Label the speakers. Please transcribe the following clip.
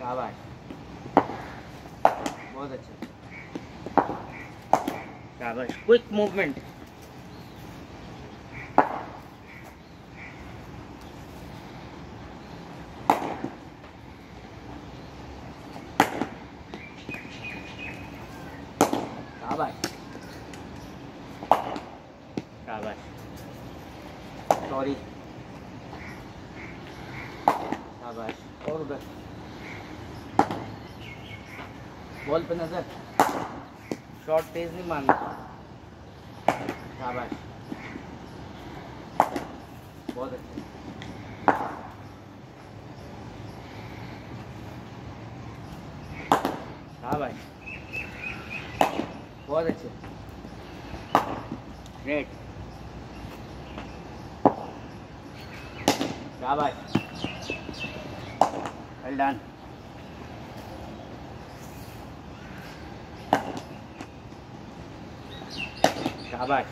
Speaker 1: शाबाश बहुत अच्छा। शाबाश क्विक मूवमेंट सॉरी शाबाश और उधर। बॉल पे नज़र। शॉट तेज नहीं मारना। शाबाश। बहुत अच्छा। शाबाश। बहुत अच्छे। ग्रेट शाबाश। वेल डन शाबाश